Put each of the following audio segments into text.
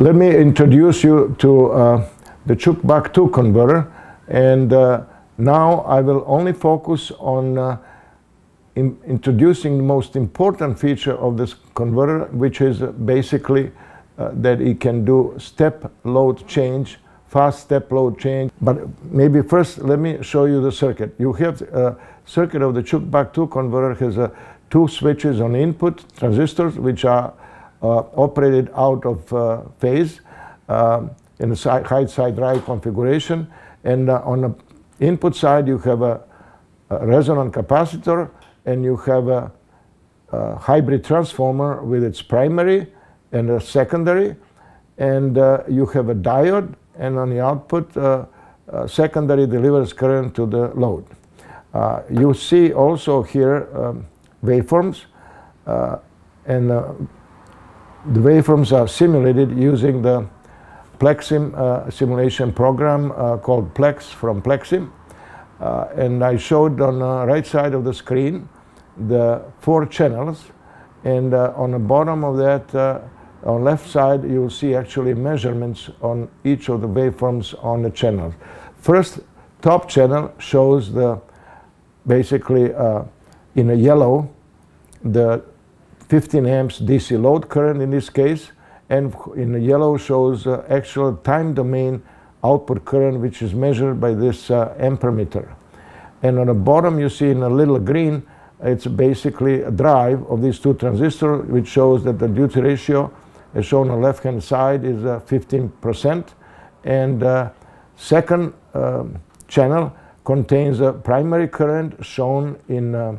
let me introduce you to uh, the Ćuk Buck 2 converter and uh, now I will only focus on uh, in introducing the most important feature of this converter which is basically uh, that it can do step load change fast step load change. But maybe first let me show you the circuit. You have a circuit of the Ćuk Buck 2 converter has uh, two switches on input transistors which are uh, operated out of uh, phase um, in the high side drive configuration. And uh, on the input side, you have a, a resonant capacitor and you have a, a, hybrid transformer with its primary and a secondary. And uh, you have a diode, and on the output, uh, uh, secondary delivers current to the load. you see also here um, waveforms, and the waveforms are simulated using the Plexim uh, simulation program uh, called PLECS from Plexim. Uh, and I showed on the right side of the screen the four channels. And uh, on the bottom of that, uh, on left side, you'll see actually measurements on each of the waveforms on the channels. First, top channel shows the basically uh, in a yellow the 15 amps DC load current in this case, and in the yellow shows uh, actual time domain output current which is measured by this uh, ampermeter. And on the bottom you see in a little green, it's basically a drive of these two transistors which shows that the duty ratio as shown on the left hand side is 15% uh, and uh, second um, channel contains a primary current shown in uh,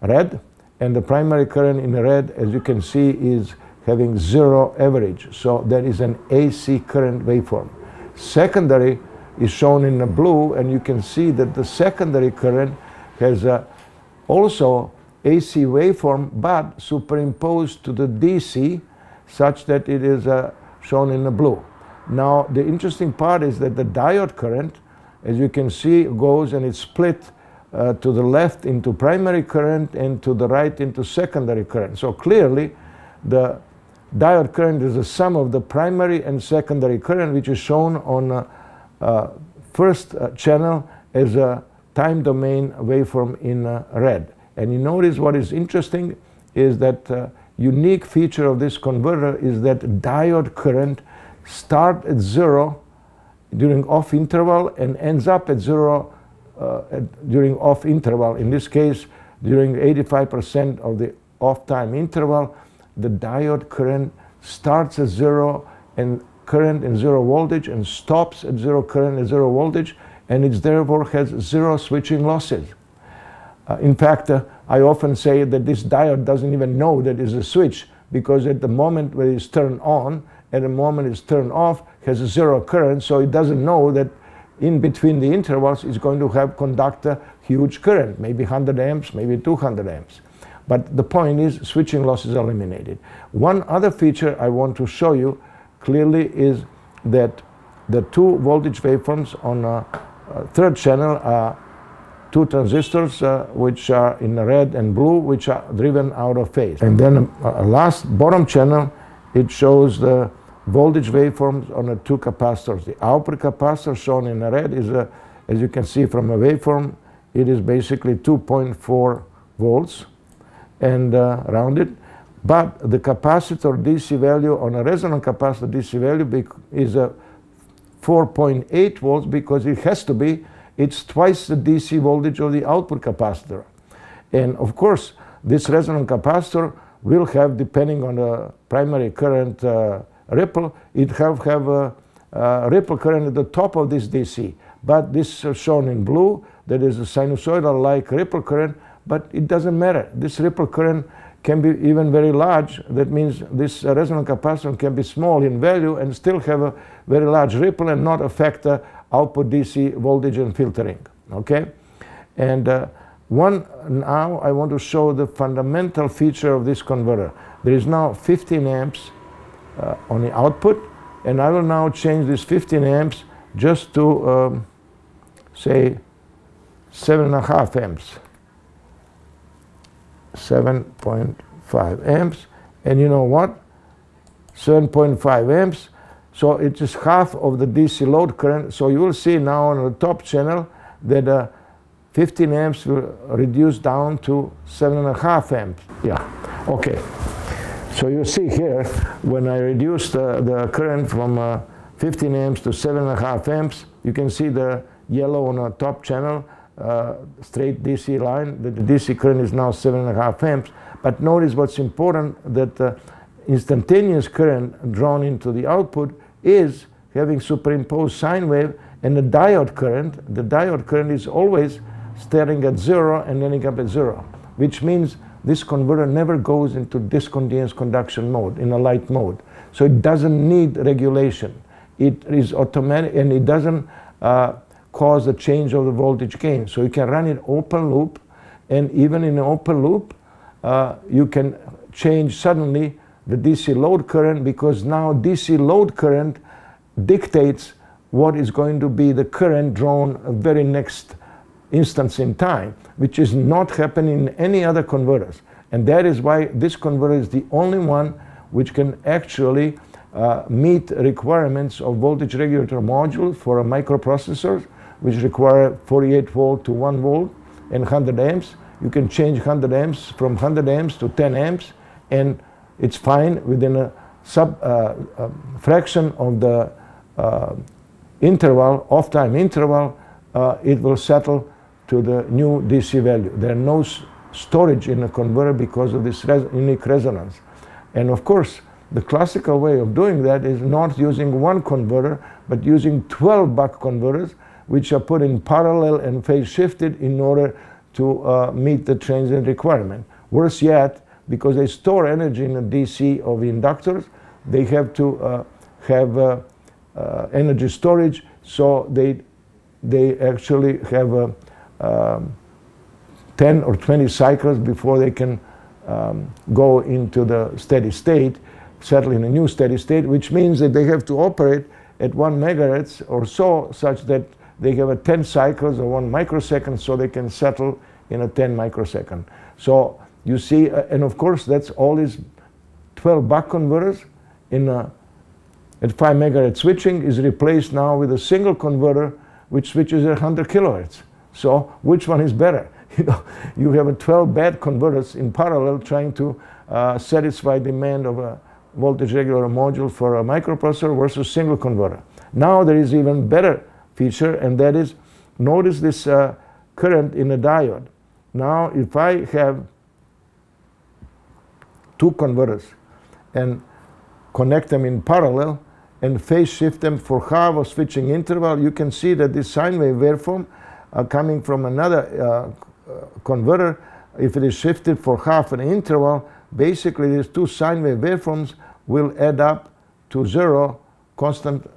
red and the primary current in red, as you can see, is having zero average. So there is an AC current waveform. Secondary is shown in the blue, and you can see that the secondary current has a also AC waveform, but superimposed to the DC, such that it is uh, shown in the blue. Now, the interesting part is that the diode current, as you can see, goes and it's split uh, to the left into primary current and to the right into secondary current. So clearly the diode current is the sum of the primary and secondary current which is shown on uh, uh, first uh, channel as a time domain waveform in uh, red. And you notice what is interesting is that uh, unique feature of this converter is that diode current start at zero during off interval and ends up at zero uh, during off interval. In this case, during 85% of the off time interval, the diode current starts at zero and current and zero voltage and stops at zero current and zero voltage and it therefore has zero switching losses. Uh, in fact, uh, I often say that this diode doesn't even know that it's a switch because at the moment when it's turned on, at the moment it's turned off, has a zero current, so it doesn't know that in between the intervals is going to have conduct a huge current, maybe 100 amps, maybe 200 amps. But the point is switching loss is eliminated. One other feature I want to show you clearly is that the two voltage waveforms on a, a third channel are two transistors uh, which are in red and blue which are driven out of phase. And then a, a last bottom channel it shows the voltage waveforms on the two capacitors. The output capacitor shown in red is, a, as you can see from a waveform, it is basically 2.4 volts and uh, rounded. But the capacitor DC value on a resonant capacitor DC value is a 4.8 volts because it has to be, it's twice the DC voltage of the output capacitor. And of course, this resonant capacitor will have, depending on the primary current uh, ripple, it have, have a, a, ripple current at the top of this DC. But this is shown in blue, that is a sinusoidal-like ripple current, but it doesn't matter. This ripple current can be even very large. That means this uh, resonant capacitor can be small in value and still have a very large ripple and not affect the output DC voltage and filtering. Okay? And uh, one, now I want to show the fundamental feature of this converter. There is now 15 amps uh, on the output and I will now change this 15 amps just to um, say seven and a half amps 7.5 amps and you know what 7.5 amps So it is half of the DC load current. So you will see now on the top channel that uh, 15 amps will reduce down to seven and a half amps. Yeah, okay. So you see here, when I reduce the, the current from uh, 15 amps to seven and a half amps, you can see the yellow on the top channel, uh, straight DC line, that the DC current is now seven and a half amps. But notice what's important, that uh, instantaneous current drawn into the output is having superimposed sine wave and the diode current, the diode current is always starting at zero and ending up at zero, which means this converter never goes into discontinuous conduction mode, in a light mode. So it doesn't need regulation. It is automatic and it doesn't uh, cause a change of the voltage gain. So you can run it open loop and even in an open loop, uh, you can change suddenly the DC load current because now DC load current dictates what is going to be the current drawn very next instance in time, which is not happening in any other converters. And that is why this converter is the only one which can actually uh, meet requirements of voltage regulator module for a microprocessor, which require 48 volt to 1 volt and 100 amps. You can change 100 amps from 100 amps to 10 amps, and it's fine within a sub uh, uh, fraction of the uh, interval, off time interval, uh, it will settle to the new DC value. There are no storage in a converter because of this res unique resonance. And of course, the classical way of doing that is not using one converter, but using 12 buck converters, which are put in parallel and phase shifted in order to uh, meet the transient requirement. Worse yet, because they store energy in the DC of inductors, they have to uh, have uh, uh, energy storage, so they, they actually have a um, 10 or 20 cycles before they can um, go into the steady state, settle in a new steady state, which means that they have to operate at one megahertz or so, such that they have a 10 cycles or one microsecond so they can settle in a 10 microsecond. So you see, uh, and of course that's all these 12 buck converters in a, at 5 megahertz switching is replaced now with a single converter which switches at 100 kilohertz. So which one is better? You know, you have a 12 bad converters in parallel trying to uh, satisfy demand of a voltage regulator module for a microprocessor versus single converter. Now there is even better feature and that is notice this uh, current in a diode. Now if I have two converters and connect them in parallel and phase shift them for half a switching interval, you can see that this sine wave waveform coming from another uh, converter, if it is shifted for half an interval, basically these two sine wave waveforms will add up to zero constant,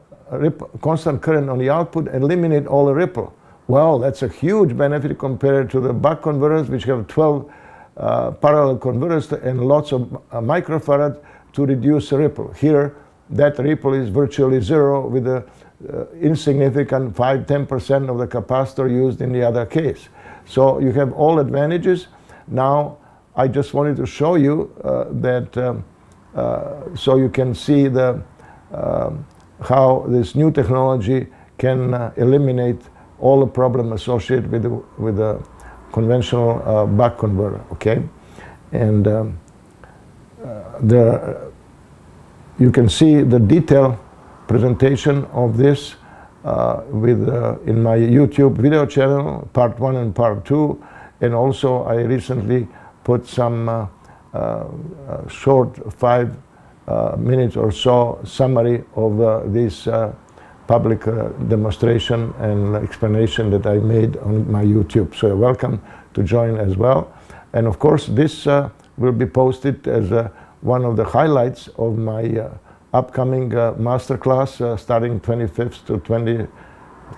constant current on the output, eliminate all the ripple. Well, that's a huge benefit compared to the buck converters, which have 12 uh, parallel converters and lots of uh, microfarads to reduce the ripple. Here, that ripple is virtually zero with a uh, insignificant 5 10% of the capacitor used in the other case. So you have all advantages. Now, I just wanted to show you uh, that um, uh, so you can see the um, how this new technology can uh, eliminate all the problem associated with the, with the conventional uh, buck converter. Okay, and um, uh, the you can see the detail presentation of this uh, with uh, in my YouTube video channel, part one and part two, and also I recently put some uh, uh short five uh, minutes or so summary of uh, this public demonstration and explanation that I made on my YouTube. So welcome to join as well. And of course, this will be posted as one of the highlights of my upcoming uh, masterclass uh, starting 25th to 20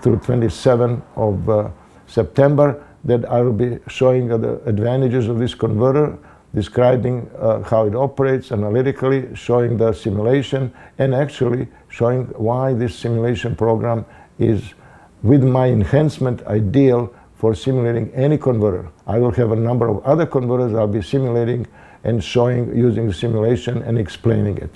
through 27 of uh, September that I will be showing the advantages of this converter, describing uh, how it operates analytically, showing the simulation, and actually showing why this simulation program is, with my enhancement, ideal for simulating any converter. I will have a number of other converters I'll be simulating and showing using the simulation and explaining it.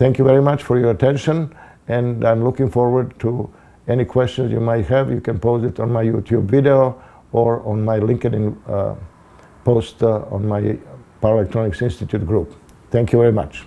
Thank you very much for your attention and I'm looking forward to any questions you might have. You can post it on my YouTube video or on my LinkedIn uh, post uh, on my Power Electronics Institute group. Thank you very much.